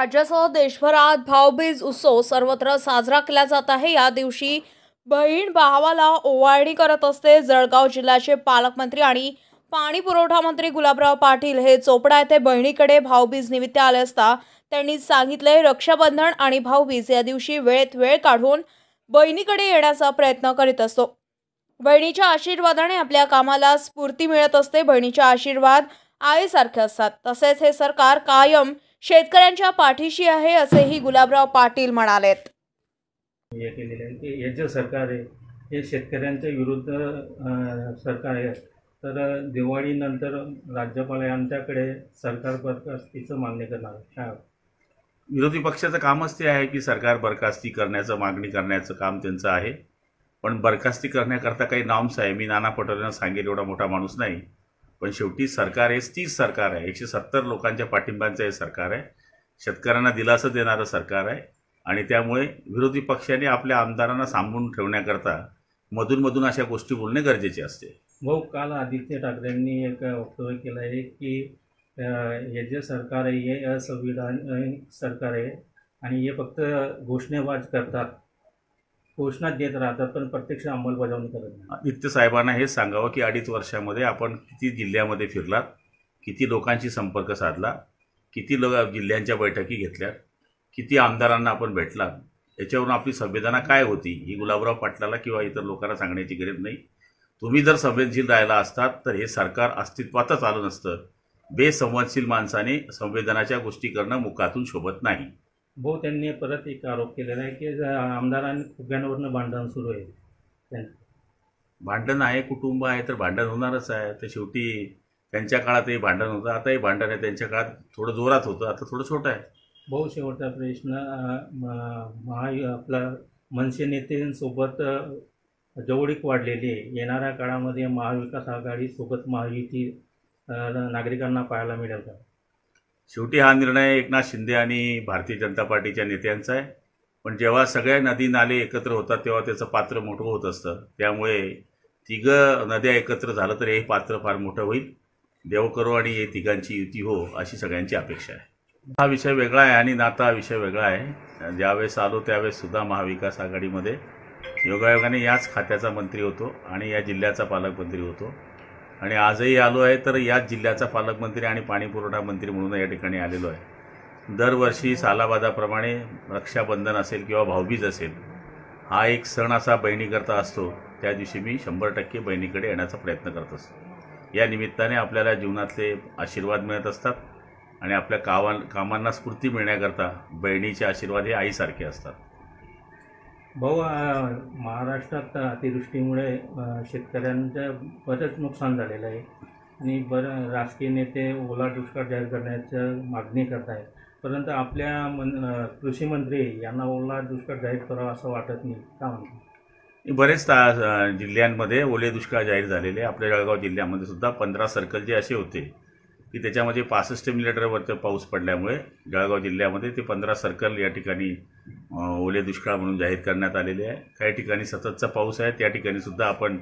राज्यासह देशभरात भाऊबीज उत्सव सर्वत्र साजरा केला जात आहे. या दिवशी बहीण भावाला ओवाळणी करत असते. जळगाव जिल्ह्याचे पालकमंत्री आणि पाणी पुरवठा मंत्री गुलाबराव पाटील हे चोपडा येथे बहिणीकडे भाऊबीज निमित्त आले असता त्यांनी सांगितले रक्षाबंधन आणि भाऊबीज या दिवशी वेळेत वेळ काढून बहिणीकडे येण्याचा प्रयत्न करीत असतो. बहिणीच्या आशीर्वादाने आपल्या कामाला स्फूर्ती मिळत असते. बहिणीचे आशीर्वाद आईसारखे असतात. तसेच हे सरकार कायम शेतकऱ्यांच्या पाठीशी आहे असेही गुलाबराव पाटील म्हणालेत. हे केलेलं आहे की हे जे सरकार आहे हे शेतकऱ्यांच्या विरुद्ध अं, सरकार आहे. तर दिवाळीनंतर राज्यपाल यांच्याकडे सरकार बरखास्तीचं मागणी करणार काय विरोधी पक्षाचं कामच ते आहे की सरकार बरखास्ती करण्याचं मागणी करण्याचं काम त्यांचं आहे. पण बरखास्ती करण्याकरता काही नॉर्म्स आहे मी नाना पटोलेंना सांगेल एवढा मोठा माणूस नाही. पण शेवटी सरकार हे तीच सरकार आहे. एकशे सत्तर लोकांच्या पाठिंब्यांचं हे सरकार आहे. शेतकऱ्यांना दिलासा देणारं सरकार आहे. आणि त्यामुळे विरोधी पक्षाने आपल्या आमदारांना सांभाळून ठेवण्याकरता मधूनमधून अशा गोष्टी बोलणे गरजेचे असते. भाऊ काल आदित्य ठाकरेंनी एक वक्तव्य केलं आहे की हे जे सरकार आहे हे असंविधानिक सरकार आहे आणि हे फक्त घोषणेबाज करतात. घोषणा देत राहतात पण प्रत्यक्ष अंमलबजावणी करत नाही. आदित्य साहेबांना हे सांगावं की अडीच वर्षामध्ये आपण किती जिल्ह्यामध्ये फिरलात किती लोकांशी संपर्क साधला किती लोक जिल्ह्यांच्या बैठकी घेतल्या किती आमदारांना आपण भेटला याच्यावरून आपली संवेदना काय होती? ही गुलाबराव पाटलाला किंवा इतर लोकांना सांगण्याची गरज नाही. तुम्ही जर संवेदनशील राहिला असतात तर हे सरकार अस्तित्वातच आलं नसतं. बेसंवेदनशील माणसाने संवेदनाच्या गोष्टी करणं मुखातून शोभत नाही. भाऊ त्यांनी परत एक आरोप केलेला आहे की आमदारांनी फुग्यांवरनं भांडण सुरू आहे. भांडण आहे कुटुंब आहे तर भांडण होणारच आहे. तर शेवटी त्यांच्या काळातही भांडण होतं. आताही भांडण आहे. त्यांच्या काळात थोडं जोरात होतं. आता थोडं छोटं आहे. भाऊ शेवटचा प्रश्न महा आपला मनसे नेत्यांसोबत जवळीक वाढलेली आहे. येणाऱ्या काळामध्ये महाविकास आघाडीसोबत महायुती नागरिकांना पाहायला मिळेल का? शेवटी हा निर्णय एकनाथ शिंदे आणि भारतीय जनता पार्टीच्या नेत्यांचा आहे. पण जेव्हा सगळ्या नदी नाले एकत्र होतात तेव्हा त्याचं पात्र मोठं होत असतं. त्यामुळे तिघं नद्या एकत्र झालं तर हे पात्र फार मोठं होईल. देव करो आणि हे तिघांची युती हो अशी सगळ्यांची अपेक्षा आहे. हा विषय वेगळा आहे आणि नाता हा विषय वेगळा आहे. ज्यावेळेस आलो त्यावेळेस सुद्धा महाविकास आघाडीमध्ये योगायोगाने याच खात्याचा मंत्री होतो आणि या जिल्ह्याचा पालकमंत्री होतो. आणि आजही आलो आहे तर याच जिल्ह्याचा पालकमंत्री आणि पाणीपुरवठा मंत्री म्हणून या ठिकाणी आलेलो आहे. दरवर्षी सालाबादाप्रमाणे रक्षाबंधन असेल किंवा भाऊबीज असेल हा एक सण असा बहिणीकरता असतो. त्या दिवशी मी शंभर टक्के बहिणीकडे येण्याचा प्रयत्न करत असतो. या निमित्ताने आपल्याला जीवनातले आशीर्वाद मिळत असतात आणि आपल्या कावा कामांना स्फूर्ती मिळण्याकरता बहिणीचे आशीर्वाद हे आईसारखे असतात. भाऊ महाराष्ट्रात अतिवृष्टीमुळे शेतकऱ्यांचं बरंच नुकसान झालेलं आहे. आणि बरं राजकीय नेते ओला दुष्काळ जाहीर करण्याचं मागणी करत आहेत. परंतु आपल्या मन कृषीमंत्री यांना ओला दुष्काळ जाहीर करावा असं वाटत नाही. का म्हणतो? बरेच ता जिल्ह्यांमध्ये ओले दुष्काळ जाहीर झालेले आपल्या जळगाव जिल्ह्यामध्ये सुद्धा पंधरा सर्कल जे असे होते की त्याच्यामध्ये पासष्ट मिलीमीटरवरचं पाऊस पडल्यामुळे जळगाव जिल्ह्यामध्ये ते पंधरा सर्कल या ठिकाणी ओले दुष्काळ म्हणून जाहीर करण्यात आलेले आहे. काही ठिकाणी सततचा पाऊस आहे त्या ठिकाणीसुद्धा आपण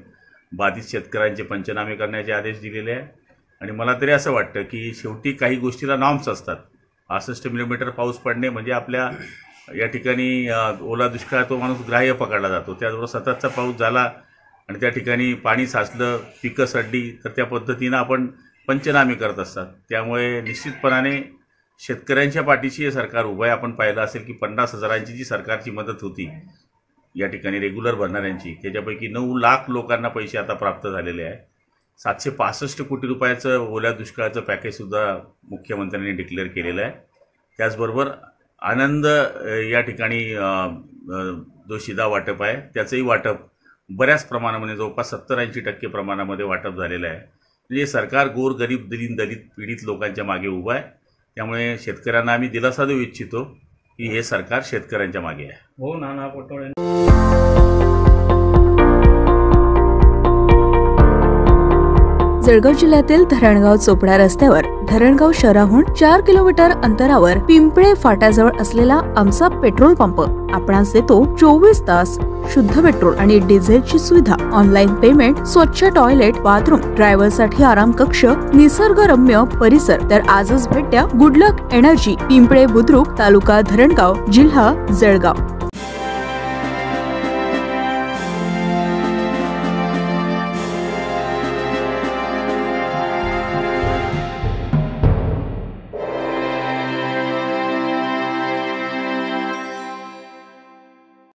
बाधित शेतकऱ्यांचे पंचनामे करण्याचे आदेश दिलेले आहे. आणि मला तरी असं वाटतं की शेवटी काही गोष्टीला नॉर्म्स असतात. पासष्ट मिलीमीटर पाऊस पडणे म्हणजे आपल्या या ठिकाणी ओला दुष्काळ तो माणूस ग्राह्य पकडला जातो. त्याचबरोबर सततचा पाऊस झाला आणि त्या ठिकाणी पाणी साचलं पिकं सडली तर त्या पद्धतीनं आपण पंचनामे करत असतात. त्यामुळे निश्चितपणाने शेतकऱ्यांच्या पाठीशी हे सरकार उभं आहे. आपण पाहिलं असेल की पन्नास हजारांची जी सरकारची मदत होती या ठिकाणी रेग्युलर भरणाऱ्यांची त्याच्यापैकी नऊ लाख लोकांना पैसे आता प्राप्त झालेले आहे सातशे पासष्ट कोटी रुपयाचं ओल्या दुष्काळाचं पॅकेजसुद्धा मुख्यमंत्र्यांनी डिक्लेअर केलेलं आहे. त्याचबरोबर आनंद या ठिकाणी जो शिधा वाटप आहे त्याचंही वाटप बऱ्याच प्रमाणामध्ये जवळपास सत्तर ऐंशी टक्के प्रमाणामध्ये वाटप झालेलं आहे. म्हणजे सरकार गोर गरीब दलित दलित पीडित लोकांच्या मागे उभं आहे. त्यामुळे शेतकऱ्यांना आम्ही दिलासा देऊ इच्छितो की हे सरकार शेतकऱ्यांच्या मागे आहे. हो नाना पटोळे जळगाव जिल्ह्यातील धरणगाव चोपडा रस्त्यावर धरणगाव शहराहून चार किलोमीटर अंतरावर पिंपळे फाट्याजवळ असलेला आमचा पेट्रोल पंप. आपणास देतो चोवीस तास शुद्ध पेट्रोल आणि डिझेलची सुविधा. ऑनलाईन पेमेंट स्वच्छ टॉयलेट बाथरूम ड्रायव्हरसाठी आराम कक्ष निसर्गरम्य परिसर. तर आजच भेट द्या good luck energy Pimple Budruk taluka Dharangaon जिल्हा जळगाव.